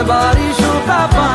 levar e chupa pão.